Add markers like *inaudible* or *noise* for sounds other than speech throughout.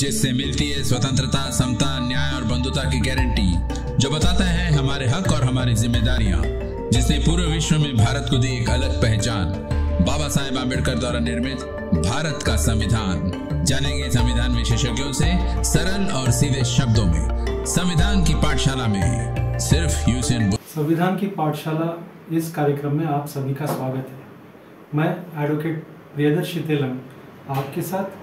जिससे मिलती है स्वतंत्रता, समता, न्याय और बंधुता की गारंटी जो बताता है हमारे हक और हमारी जिम्मेदारियाँ, जिसने पूरे विश्व में भारत को दी एक अलग पहचान। बाबा साहेब आम्बेडकर द्वारा निर्मित भारत का संविधान। जानेंगे संविधान विशेषज्ञों से सरल और सीधे शब्दों में। संविधान की पाठशाला में सिर्फ़ यूसेन संविधान की पाठशाला इस कार्यक्रम में आप सभी का स्वागत है। मैं एडवोकेट प्रियदर्शी तेलंग, आपके साथ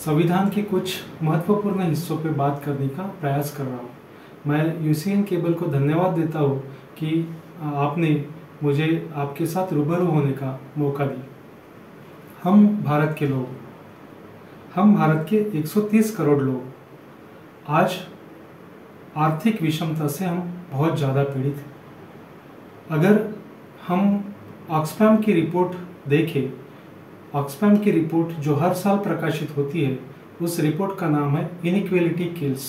संविधान के कुछ महत्वपूर्ण हिस्सों पर बात करने का प्रयास कर रहा हूँ। मैं यूसीएन केबल को धन्यवाद देता हूँ कि आपने मुझे आपके साथ रूबरू होने का मौका दिया। हम भारत के लोग हम भारत के 130 करोड़ लोग आज आर्थिक विषमता से हम बहुत ज़्यादा पीड़ित हैं। अगर हम ऑक्सफैम की रिपोर्ट देखें ऑक्सफैम की रिपोर्ट जो हर साल प्रकाशित होती है, उस रिपोर्ट का नाम है इनक्वेलिटी किल्स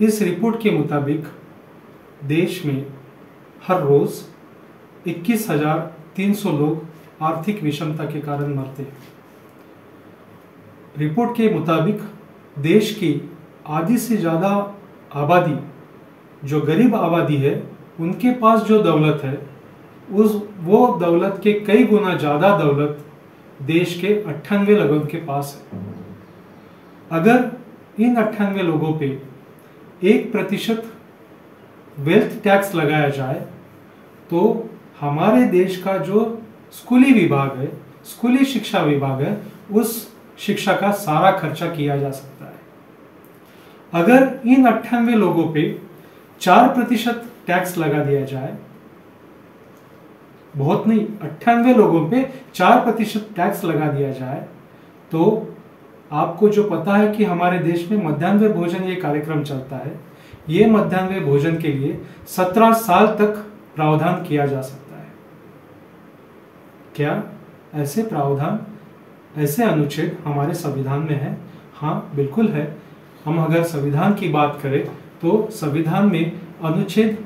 इस रिपोर्ट के मुताबिक, देश में हर रोज़ इक्कीस हज़ार तीन सौ लोग आर्थिक विषमता के कारण मरते हैं। रिपोर्ट के मुताबिक, देश की आधी से ज़्यादा आबादी, जो गरीब आबादी है, उनके पास जो दौलत है, उस, वो दौलत के कई गुना ज़्यादा दौलत देश के अट्ठानवे लोगों के पास है। अगर इन अट्ठानवे लोगों पे एक प्रतिशत वेल्थ टैक्स लगाया जाए तो हमारे देश का जो स्कूली विभाग है, स्कूली शिक्षा विभाग है, उस शिक्षा का सारा खर्चा किया जा सकता है। अगर इन अट्ठानवे लोगों पे चार प्रतिशत टैक्स लगा दिया जाए बहुत नहीं, अट्ठानवे लोगों पे चार प्रतिशत टैक्स लगा दिया जाए तो आपको जो पता है कि हमारे देश में मध्यान्ह भोजन ये कार्यक्रम चलता है, ये मध्यान्ह भोजन के लिए सत्रह साल तक प्रावधान किया जा सकता है। क्या ऐसे प्रावधान, ऐसे अनुच्छेद हमारे संविधान में है? हाँ बिल्कुल है। हम अगर संविधान की बात करें तो संविधान में अनुच्छेद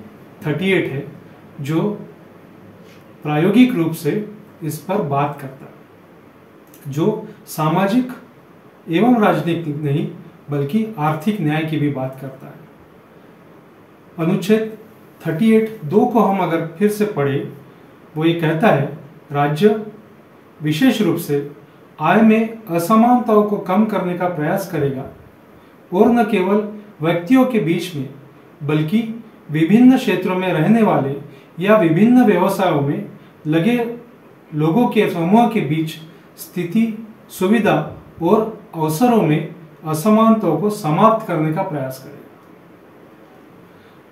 38 है, जो प्रायोगिक रूप से इस पर बात करता जो सामाजिक एवं राजनीतिक नहीं, बल्कि आर्थिक न्याय की भी बात करता है। अनुच्छेद 38 दो को हम अगर फिर से पढ़े, वो ये कहता है, राज्य विशेष रूप से आय में असमानताओं को कम करने का प्रयास करेगा, और न केवल व्यक्तियों के बीच में, बल्कि विभिन्न क्षेत्रों में रहने वाले या विभिन्न व्यवसायों में लगे लोगों के समूह के बीच स्थिति, सुविधा और अवसरों में असमानताओं को समाप्त करने का प्रयास करेगा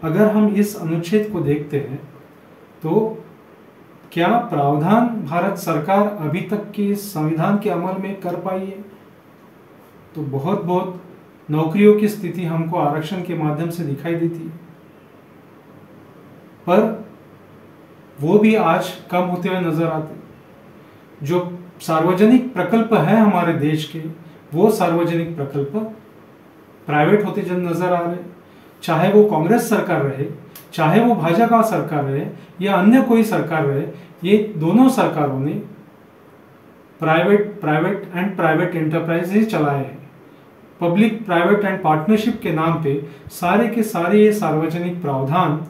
अगर हम इस अनुच्छेद को देखते हैं तो क्या प्रावधान भारत सरकार अभी तक के संविधान के अमल में कर पाई है? तो बहुत बहुत नौकरियों की स्थिति हमको आरक्षण के माध्यम से दिखाई देती है। पर वो भी आज कम होते हुए नज़र आते जो सार्वजनिक प्रकल्प है हमारे देश के, वो सार्वजनिक प्रकल्प प्राइवेट होते जन नज़र आ रहे चाहे वो कांग्रेस सरकार रहे, चाहे वो भाजपा सरकार रहे, या अन्य कोई सरकार रहे, ये दोनों सरकारों ने private private and private enterprise ही चलाए हैं। पब्लिक, प्राइवेट एंड पार्टनरशिप के नाम पे सारे के सारे ये सार्वजनिक प्रावधान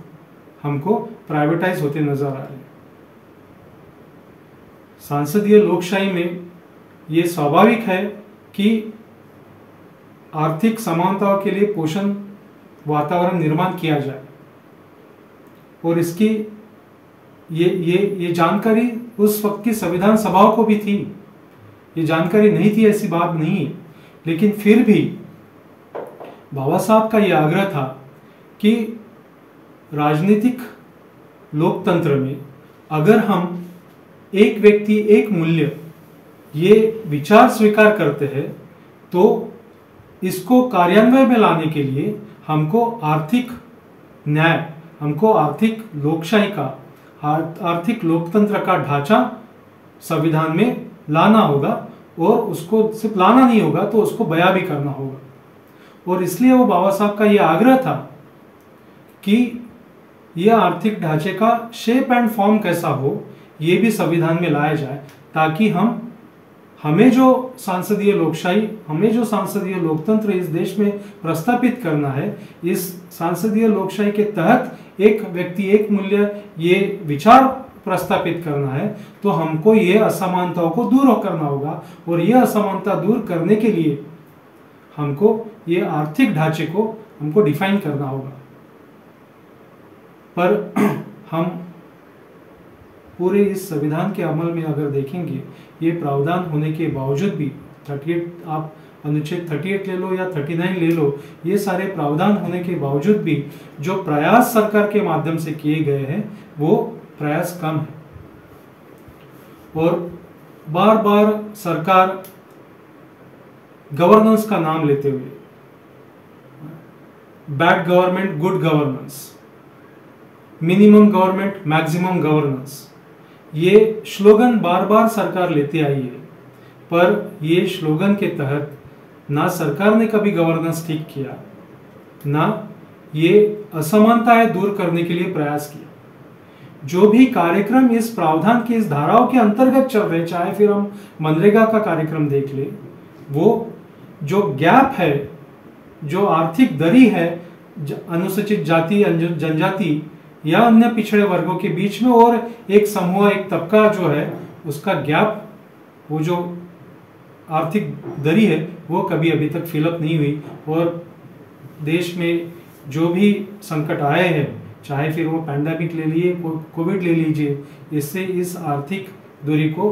हमको प्राइवेटाइज होते नज़र आ रहे हैं। सांसदीय लोकशाही में ये स्वाभाविक है कि आर्थिक समानता के लिए पोषण वातावरण निर्माण किया जाए। और इसकी ये ये ये जानकारी उस वक्त की संविधान सभाओं को भी थी। ये जानकारी नहीं थी, ऐसी बात नहीं लेकिन फिर भी बाबा साहब का यह आग्रह था कि राजनीतिक लोकतंत्र में अगर हम एक व्यक्ति एक मूल्य ये विचार स्वीकार करते हैं तो इसको कार्यान्वय में लाने के लिए हमको आर्थिक न्याय, हमको आर्थिक लोकशाही का, आर्थिक लोकतंत्र का ढांचा संविधान में लाना होगा और उसको सिर्फ़ लाना नहीं होगा तो उसको बया भी करना होगा। और इसलिए वो बाबा साहब का ये आग्रह था कि यह आर्थिक ढांचे का शेप एंड फॉर्म कैसा हो, ये भी संविधान में लाया जाए, ताकि हम, हमें जो सांसदीय लोकशाही, हमें जो सांसदीय लोकतंत्र इस देश में प्रस्थापित करना है, इस सांसदीय लोकशाही के तहत एक व्यक्ति, एक मूल्य, ये विचार प्रस्तापित करना है तो हमको ये असमानताओं को दूर करना होगा, और ये असमानता दूर करने के लिए हमको ये आर्थिक ढांचे को, हमको डिफाइन करना होगा। पर *clears throat* हम पूरे इस संविधान के अमल में अगर देखेंगे, ये प्रावधान होने के बावजूद भी 38 आप अनुच्छेद 38 ले लो या 39 ले लो, ये सारे प्रावधान होने के बावजूद भी जो प्रयास सरकार के माध्यम से किए गए हैं, वो प्रयास कम है। और बार बार सरकार गवर्नेंस का नाम लेते हुए bad government good governance minimum government, maximum governance. ये स्लोगन बार बार सरकार लेती आई है, पर ये स्लोगन के तहत ना सरकार ने कभी गवर्नेंस ठीक किया, ना ये असमानताएँ दूर करने के लिए प्रयास किया। जो भी कार्यक्रम इस प्रावधान की इस धाराओं के अंतर्गत चल रहे, चाहे फिर हम मनरेगा का कार्यक्रम देख ले, वो जो गैप है, जो आर्थिक दरी है अनुसूचित जाति जनजाति या अन्य पिछड़े वर्गों के बीच में और एक समूह एक तबका जो है उसका गैप वो जो आर्थिक दरी है वो कभी अभी तक फिलअप नहीं हुई। और देश में जो भी संकट आए हैं चाहे फिर वो पैंडमिक ले लिए कोविड ले लीजिए इससे इस आर्थिक दूरी को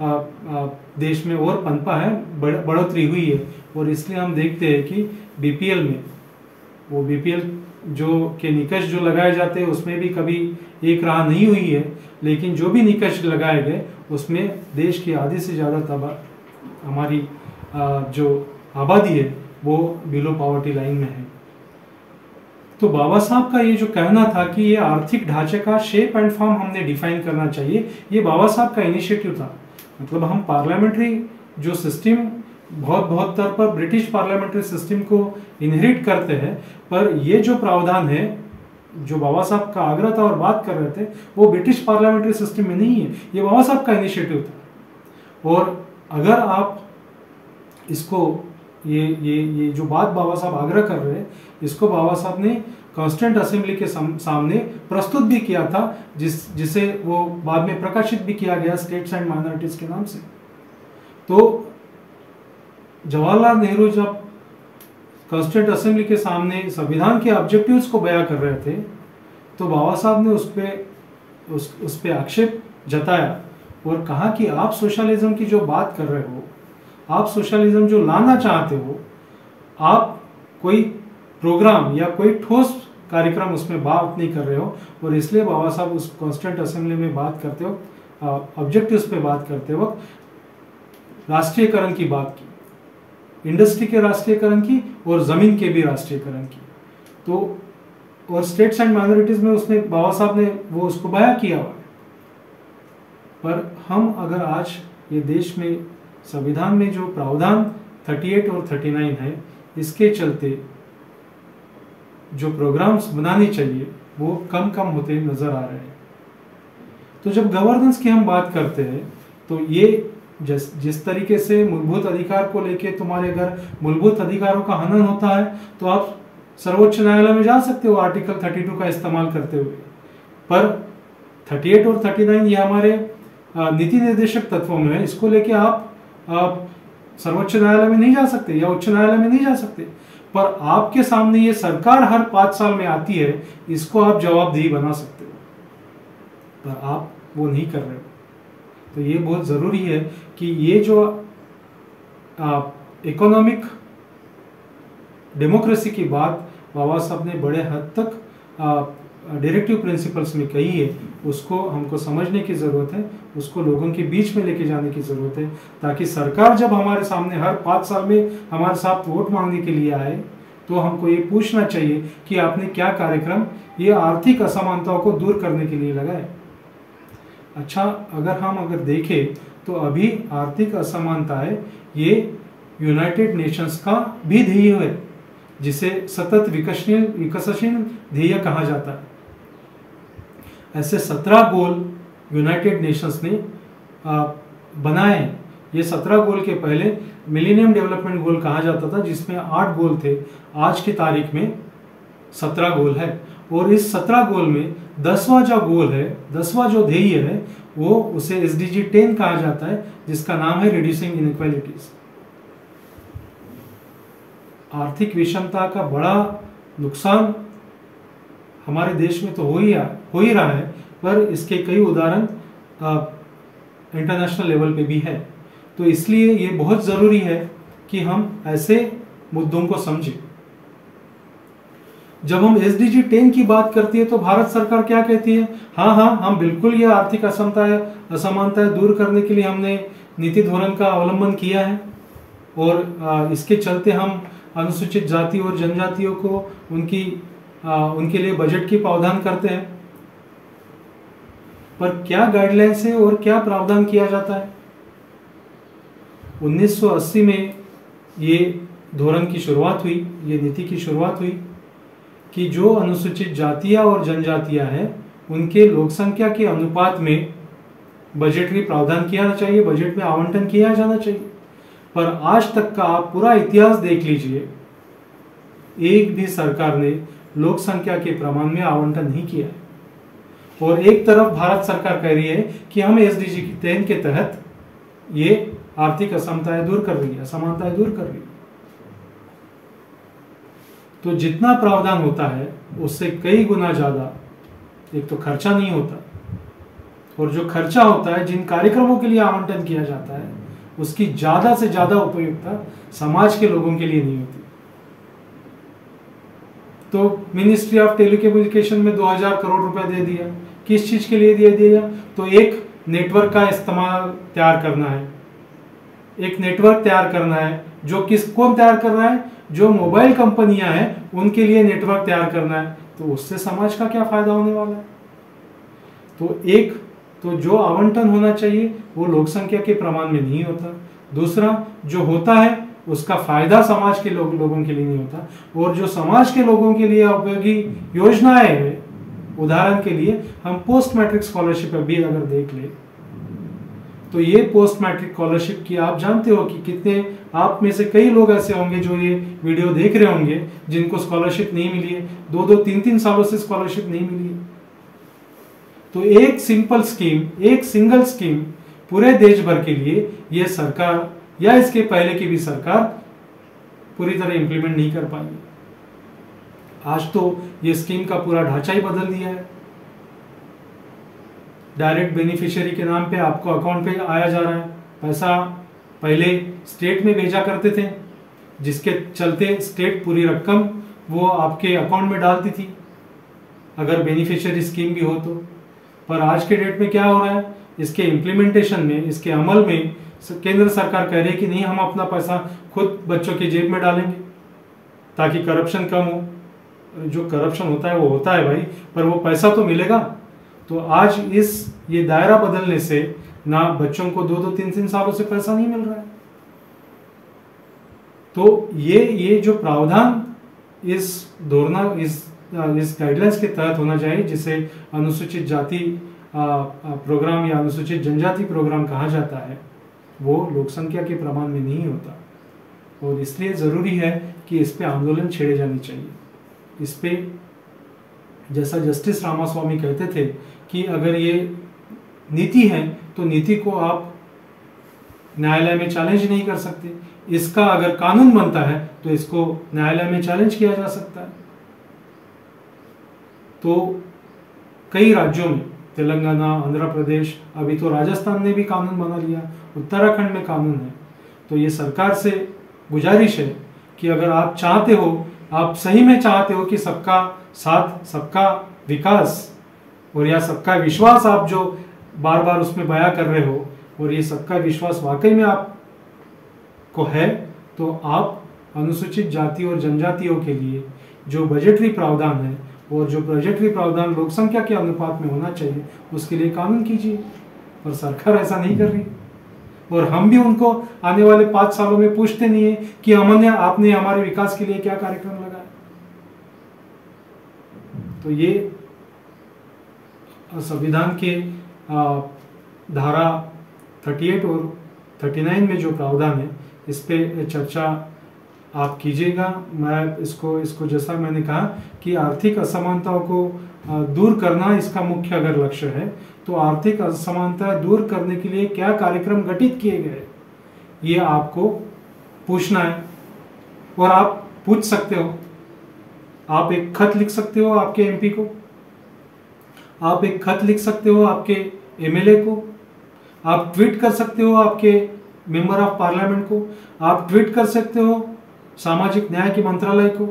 आ, आ, देश में और पनपा है बढ़ोतरी हुई है। और इसलिए हम देखते हैं कि बीपीएल में वो बीपीएल जो के निकष जो लगाए जाते हैं, उसमें भी कभी एक राह नहीं हुई है, लेकिन जो भी निकष लगाए गए, उसमें देश की आधी से ज़्यादा तबा हमारी जो आबादी है, वो बिलो पॉवर्टी लाइन में है। तो बाबा साहब का ये जो कहना था कि ये आर्थिक ढांचे का शेप एंड फॉर्म हमने डिफाइन करना चाहिए, ये बाबा साहब का इनिशिएटिव था। मतलब हम पार्लियामेंट्री जो सिस्टम बहुत बहुत तौर पर ब्रिटिश पार्लियामेंट्री सिस्टम को इनहेरिट करते हैं, पर ये जो प्रावधान है, जो बाबा साहब का आग्रह था और बात कर रहे थे, वो ब्रिटिश पार्लियामेंट्री सिस्टम में नहीं है। ये बाबा साहब का इनिशिएटिव था। और अगर आप इसको, ये ये ये जो बात बाबा साहब आग्रह कर रहे हैं, इसको बाबा साहब ने कॉन्स्टेंट असेंबली के सामने प्रस्तुत भी किया था, जिस, जिसे वो बाद में प्रकाशित भी किया गया स्टेट्स एंड माइनॉरिटीज के नाम से। तो जवाहरलाल नेहरू जब कॉन्स्टेंट असेंबली के सामने संविधान के ऑब्जेक्टिव्स को बयां कर रहे थे तो बाबा साहब ने उस पर उस उस पर आक्षेप जताया और कहा कि आप सोशलिज्म की जो बात कर रहे हो, आप सोशलिज्म जो लाना चाहते हो, आप कोई प्रोग्राम या कोई ठोस कार्यक्रम उसमें बात नहीं कर रहे हो और इसलिए बाबा साहब उस कॉन्स्टेंट असेंबली में बात करते वक्त ऑब्जेक्टिव्स पे बात करते वक्त राष्ट्रीयकरण की बात की। इंडस्ट्री के राष्ट्रीयकरण की और ज़मीन के भी राष्ट्रीयकरण की। तो और स्टेट्स एंड माइनॉरिटीज़ में उसने, बाबा साहब ने वो उसको बया किया हुआ पर हम अगर आज ये देश में, संविधान में जो प्रावधान 38 और 39 है, इसके चलते जो प्रोग्राम्स बनाने चाहिए, वो कम कम होते नज़र आ रहे हैं। तो जब गवर्नेंस की हम बात करते हैं तो ये जिस जिस तरीके से मूलभूत अधिकार को लेके तुम्हारे अगर मूलभूत अधिकारों का हनन होता है तो आप सर्वोच्च न्यायालय में जा सकते हो आर्टिकल 32 का इस्तेमाल करते हुए। पर 38 और 39 ये हमारे नीति निर्देशक तत्वों में है। इसको लेके आप आप सर्वोच्च न्यायालय में नहीं जा सकते या उच्च न्यायालय में नहीं जा सकते। पर आपके सामने ये सरकार हर पाँच साल में आती है, इसको आप जवाबदेही बना सकते हो। पर आप वो नहीं कर रहे हो। तो ये बहुत ज़रूरी है कि ये जो इकोनॉमिक डेमोक्रेसी की बात बाबा साहब ने बड़े हद तक डायरेक्टिव प्रिंसिपल्स में कही है, उसको हमको समझने की ज़रूरत है, उसको लोगों के बीच में लेके जाने की ज़रूरत है, ताकि सरकार जब हमारे सामने हर पाँच साल में हमारे साथ वोट मांगने के लिए आए तो हमको ये पूछना चाहिए कि आपने क्या कार्यक्रम ये आर्थिक असमानताओं को दूर करने के लिए लगाए। अच्छा अगर हम अगर देखें तो अभी आर्थिक असमानताएँ ये यूनाइटेड नेशंस का भी ध्येय है, जिसे सतत विकसशील विकसनशील ध्येय कहा जाता है। ऐसे सत्रह गोल यूनाइटेड नेशंस ने बनाए ये सत्रह गोल के पहले मिलीनियम डेवलपमेंट गोल कहा जाता था, जिसमें आठ गोल थे। आज की तारीख में सत्रह गोल है। और इस सत्रह गोल में दसवां जो गोल है, दसवां जो ध्येय है, वो उसे एस डी जी टेन कहा जाता है, जिसका नाम है रिड्यूसिंग इनक्वालिटीज आर्थिक विषमता का बड़ा नुकसान हमारे देश में तो हो ही हो ही रहा है, पर इसके कई उदाहरण इंटरनेशनल लेवल पे भी है। तो इसलिए ये बहुत ज़रूरी है कि हम ऐसे मुद्दों को समझें। जब हम एस डी जी टेन की बात करती है तो भारत सरकार क्या कहती है? हाँ हाँ हम बिल्कुल ये आर्थिक असमता असमानताएँ दूर करने के लिए हमने नीति धोरण का अवलंबन किया है। और इसके चलते हम अनुसूचित जाति और जनजातियों को उनकी उनके लिए बजट की प्रावधान करते हैं। पर क्या गाइडलाइंस है और क्या प्रावधान किया जाता है? 1980 में ये धोरण की शुरुआत हुई, ये नीति की शुरुआत हुई। कि जो अनुसूचित जातियाँ और जनजातियाँ हैं, उनके लोक संख्या के अनुपात में बजटरी प्रावधान किया चाहिए बजट में आवंटन किया जाना चाहिए। पर आज तक का आप पूरा इतिहास देख लीजिए, एक भी सरकार ने लोक संख्या के प्रमाण में आवंटन नहीं किया और एक तरफ़ भारत सरकार कह रही है कि हम एस डी के तहत ये आर्थिक असमताएँ दूर कर रही है, असमानताएँ दूर कर रही है। तो जितना प्रावधान होता है, उससे कई गुना ज़्यादा एक तो खर्चा नहीं होता। और जो खर्चा होता है, जिन कार्यक्रमों के लिए आवंटन किया जाता है, उसकी ज़्यादा से ज़्यादा उपयोगिता समाज के लोगों के लिए नहीं होती। तो मिनिस्ट्री ऑफ़ टेलीकम्युनिकेशन में 2000 करोड़ रुपए दे दिया। किस चीज़ के लिए दे दिया? तो एक नेटवर्क का इस्तेमाल तैयार करना है। एक नेटवर्क तैयार करना है, जो किस, कौन तैयार कर रहा है? जो मोबाइल कंपनियाँ हैं, उनके लिए नेटवर्क तैयार करना है तो उससे समाज का क्या फ़ायदा होने वाला है? तो एक तो जो आवंटन होना चाहिए, वो लोक संख्या के प्रमाण में नहीं होता। दूसरा, जो होता है, उसका फ़ायदा समाज के लोग, लोगों के लिए नहीं होता। और जो समाज के लोगों के लिए उपयोगी योजनाएँ उदाहरण के लिए, हम पोस्ट मैट्रिक स्कॉलरशिप अभी अगर देख ले तो ये पोस्ट मैट्रिक स्कॉलरशिप की आप जानते हो कि कितने, आप में से कई लोग ऐसे होंगे जो ये वीडियो देख रहे होंगे, जिनको स्कॉलरशिप नहीं मिली है। दो दो, तीन तीन सालों से स्कॉलरशिप नहीं मिली है। तो एक सिंपल स्कीम एक सिंगल स्कीम पूरे देश भर के लिए ये सरकार या इसके पहले की भी सरकार पूरी तरह इंप्लीमेंट नहीं कर पाई आज तो ये स्कीम का पूरा ढांचा ही बदल दिया है। डायरेक्ट बेनिफिशियरी के नाम पे आपको अकाउंट पे आया जा रहा है। पैसा पहले स्टेट में भेजा करते थे, जिसके चलते स्टेट पूरी रकम वो आपके अकाउंट में डालती थी, अगर बेनिफिशियरी स्कीम भी हो तो। पर आज के डेट में क्या हो रहा है, इसके इम्प्लीमेंटेशन में, इसके अमल में केंद्र सरकार कह रही है कि नहीं, हम अपना पैसा खुद बच्चों की जेब में डालेंगे, ताकि करप्शन कम हो। जो करप्शन होता है, वो होता है भाई, पर वो पैसा तो मिलेगा। तो आज इस, ये दायरा बदलने से ना बच्चों को दो दो तीन तीन सालों से पैसा नहीं मिल रहा है। तो ये ये जो प्रावधान इस धोरणा इस इस गाइडलाइंस के तहत होना चाहिए, जिसे अनुसूचित जाति प्रोग्राम या अनुसूचित जनजाति प्रोग्राम कहा जाता है, वो लोक संख्या के प्रमाण में नहीं होता। और इसलिए ज़रूरी है कि इस पे आंदोलन छेड़े जाने चाहिए। इस पे जैसा जस्टिस रामास्वामी कहते थे कि अगर ये नीति है तो नीति को आप न्यायालय में चैलेंज नहीं कर सकते। इसका अगर कानून बनता है तो इसको न्यायालय में चैलेंज किया जा सकता है। तो कई राज्यों में, तेलंगाना, आंध्र प्रदेश, अभी तो राजस्थान ने भी कानून बना लिया, उत्तराखंड में कानून है। तो ये सरकार से गुजारिश है कि अगर आप चाहते हो, आप सही में चाहते हो कि सबका साथ, सबका विकास और या सबका विश्वास आप जो बार बार उसमें बया कर रहे हो और ये सबका विश्वास वाकई में आप को है तो आप अनुसूचित जाति और जनजातियों के लिए जो बजटरी प्रावधान है और जो बजटरी प्रावधान लोक संख्या के अनुपात में होना चाहिए, उसके लिए कानून कीजिए। पर सरकार ऐसा नहीं कर रही। और हम भी उनको आने वाले पाँच सालों में पूछते नहीं है कि हमने आपने हमारे विकास के लिए क्या कार्यक्रम लगाया। तो ये संविधान के धारा 38 और 39 में जो प्रावधान है, इस पर चर्चा आप कीजिएगा। मैं इसको इसको जैसा मैंने कहा कि आर्थिक असमानताओं को दूर करना इसका मुख्य अगर लक्ष्य है तो आर्थिक असमानता दूर करने के लिए क्या कार्यक्रम गठित किए गए? ये आपको पूछना है और आप पूछ सकते हो। आप एक खत लिख सकते हो आपके एमपी को। आप एक खत लिख सकते हो आपके एमएलए को, आप ट्वीट कर सकते हो आपके मेंबर ऑफ़ पार्लियामेंट को, आप ट्वीट कर सकते हो सामाजिक न्याय के मंत्रालय को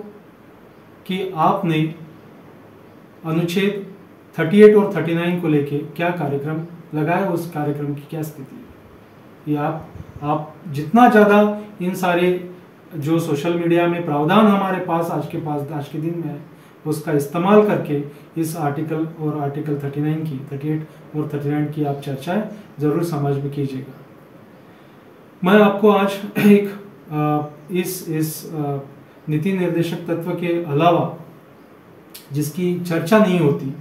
कि आपने अनुच्छेद 38 और 39 को लेके क्या कार्यक्रम लगाया उस कार्यक्रम की क्या स्थिति है। ये आप आप जितना ज़्यादा इन सारे जो सोशल मीडिया में प्रावधान हमारे पास आज के पास, आज के दिन में है उसका इस्तेमाल करके इस आर्टिकल और आर्टिकल 39 की 38 और 39 की आप चर्चाएँ ज़रूर समझ में कीजिएगा। मैं आपको आज एक इस इस नीति निर्देशक तत्व के अलावा जिसकी चर्चा नहीं होती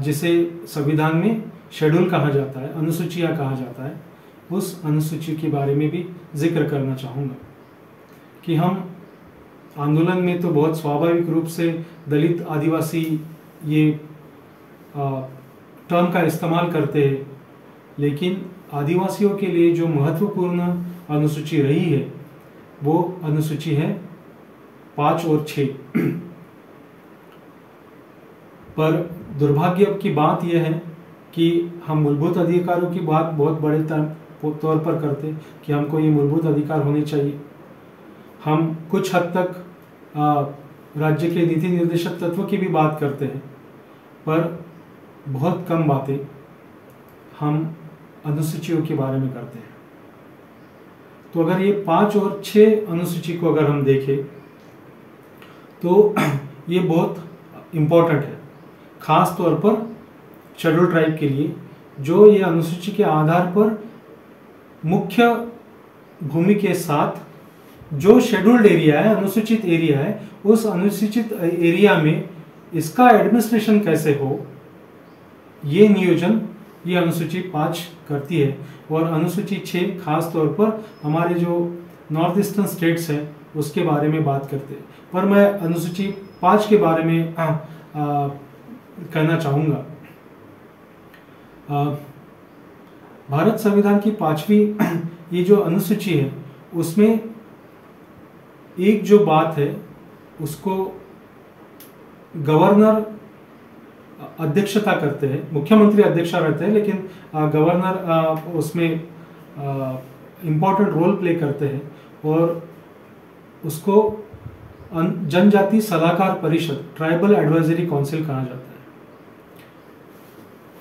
जिसे संविधान में शेड्यूल कहा जाता है, अनुसूचियाँ कहा जाता है, उस अनुसूची के बारे में भी ज़िक्र करना चाहूँगा कि हम आंदोलन में तो बहुत स्वाभाविक रूप से दलित आदिवासी ये टर्म का इस्तेमाल करते हैं। लेकिन आदिवासियों के लिए जो महत्वपूर्ण अनुसूची रही है, वो अनुसूची है पाँच और छ पर दुर्भाग्य की बात यह है कि हम मूलभूत अधिकारों की बात बहुत बड़े तौर पर करते कि हमको ये मूलभूत अधिकार होने चाहिए। हम कुछ हद तक राज्य के नीति निर्देशक तत्व की भी बात करते हैं। पर बहुत कम बातें हम अनुसूचियों के बारे में करते हैं। तो अगर ये पाँच और छः अनुसूची को अगर हम देखें तो ये बहुत इम्पोर्टेंट है। खास तौर पर शेड्यूल ट्राइब के लिए, जो ये अनुसूची के आधार पर मुख्य भूमि के साथ जो शेड्यूल्ड एरिया है अनुसूचित एरिया है उस अनुसूचित एरिया में इसका एडमिनिस्ट्रेशन कैसे हो ये नियोजन ये अनुसूची पाँच करती है। और अनुसूची छः खास तौर पर हमारे जो नॉर्थ ईस्टर्न स्टेट्स हैं उसके बारे में बात करते हैं। पर मैं अनुसूची पाँच के बारे में आ, आ, कहना चाहूँगा। भारत संविधान की पाँचवीं *clears throat* ये जो अनुसूची है उसमें एक जो बात है, उसको गवर्नर अध्यक्षता करते हैं, मुख्यमंत्री अध्यक्षा रहते हैं, लेकिन गवर्नर उसमें इम्पोर्टेंट रोल प्ले करते हैं और उसको जनजाति सलाहकार परिषद ट्राइबल एडवाइजरी काउंसिल कहा जाता है।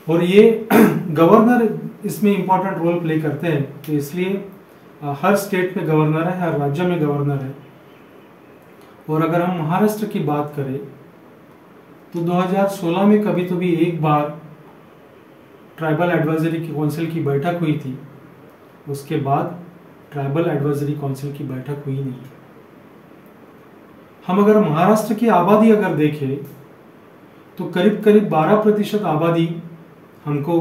और ये *clears throat* गवर्नर इसमें इम्पोर्टेंट रोल प्ले करते हैं तो इसलिए हर स्टेट में गवर्नर है, हर राज्य में गवर्नर है। और अगर हम महाराष्ट्र की बात करें तो 2016 में कभी तो भी एक बार ट्राइबल एडवाइजरी की काउंसिल की बैठक हुई थी। उसके बाद ट्राइबल एडवाइजरी काउंसिल की बैठक हुई नहीं हम अगर महाराष्ट्र की आबादी अगर देखें तो करीब करीब 12 प्रतिशत आबादी हमको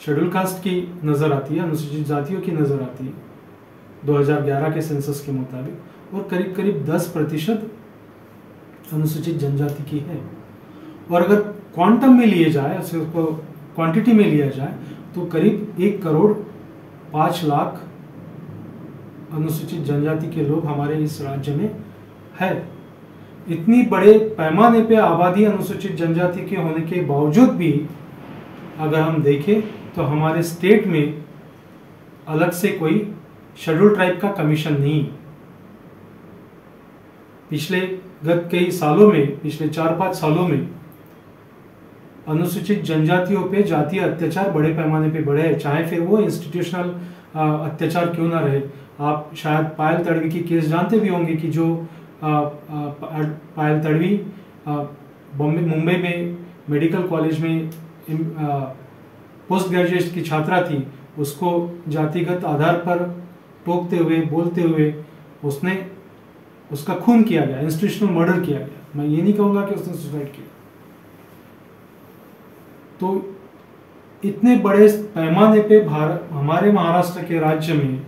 शेड्यूल कास्ट की नज़र आती है, अनुसूचित जातियों की नज़र आती है 2011 के सेंसस के मुताबिक। और करीब करीब 10 प्रतिशत अनुसूचित जनजाति की है। और अगर क्वांटम में लिए जाए उसको क्वांटिटी में लिया जाए तो करीब एक करोड़ पाँच लाख अनुसूचित जनजाति के लोग हमारे इस राज्य में है। इतनी बड़े पैमाने पे आबादी अनुसूचित जनजाति के होने के बावजूद भी अगर हम देखें तो हमारे स्टेट में अलग से कोई शेड्यूल ट्राइब का कमीशन नहीं। पिछले गत कई सालों में पिछले चार पाँच सालों में अनुसूचित जनजातियों पे जातीय अत्याचार बड़े पैमाने पे बढ़े हैं। चाहे फिर वो इंस्टीट्यूशनल अत्याचार क्यों ना रहे। आप शायद पायल तड़वी की केस जानते भी होंगे कि जो आ, आ, पायल तड़वी बॉम्बे मुंबई में मेडिकल कॉलेज में पोस्ट ग्रेजुएट की छात्रा थी उसको जातिगत आधार पर टोकते हुए बोलते हुए उसने उसका खून किया गया इंस्टीट्यूशनल मर्डर किया गया। मैं ये नहीं कहूँगा कि उसने सुसाइड किया। तो इतने बड़े पैमाने पे भारत, हमारे महाराष्ट्र के राज्य में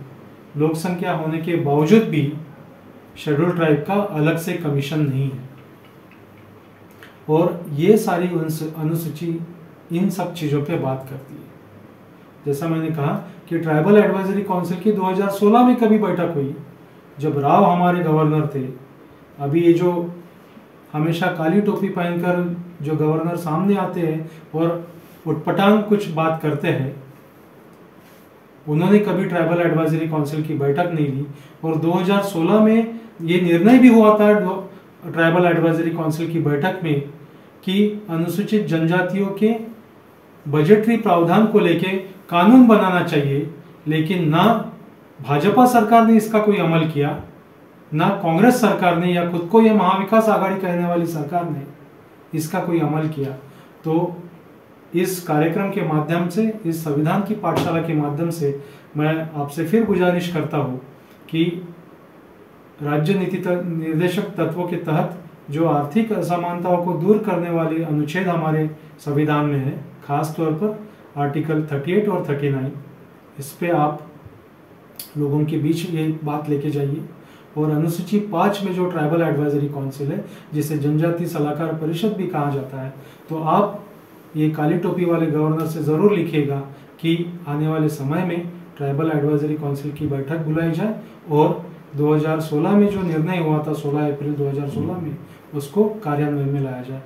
लोक संख्या होने के बावजूद भी शेड्यूल ट्राइब का अलग से कमीशन नहीं है। और ये सारी अनुसूची इन सब चीज़ों पे बात करती है। जैसा मैंने कहा कि ट्राइबल एडवाइजरी काउंसिल की 2016 में कभी बैठक हुई जब राव हमारे गवर्नर थे, अभी ये जो हमेशा काली टोपी पहनकर जो गवर्नर सामने आते हैं और उटपटांग कुछ बात करते हैं, उन्होंने कभी ट्राइबल एडवाइजरी काउंसिल की बैठक नहीं ली और 2016 में ये निर्णय भी हुआ था ट्राइबल एडवाइजरी काउंसिल की बैठक में कि अनुसूचित जनजातियों के बजटरी प्रावधान को लेके कानून बनाना चाहिए, लेकिन ना भाजपा सरकार ने इसका कोई अमल किया? ना कांग्रेस सरकार ने या खुद को यह महाविकास आघाड़ी कहने वाली सरकार ने इसका कोई अमल किया? तो इस कार्यक्रम के माध्यम से, इस संविधान की पाठशाला के माध्यम से मैं आपसे फिर गुजारिश करता हूँ कि राज्य नीति निर्देशक तत्वों के तहत जो आर्थिक असमानताओं को दूर करने वाले अनुच्छेद हमारे संविधान में है खास तौर पर आर्टिकल 38 और 39 इस पे आप लोगों के बीच ये बात लेके जाइए। और अनुसूची पाँच में जो ट्राइबल एडवाइजरी काउंसिल है, जिसे जनजाति सलाहकार परिषद भी कहा जाता है तो आप ये काली टोपी वाले गवर्नर से ज़रूर लिखिएगा कि आने वाले समय में ट्राइबल एडवाइजरी काउंसिल की बैठक बुलाई जाए और 2016 में जो निर्णय हुआ था 16 अप्रैल 2016 में, उसको कार्यान्वयन में लाया जाए।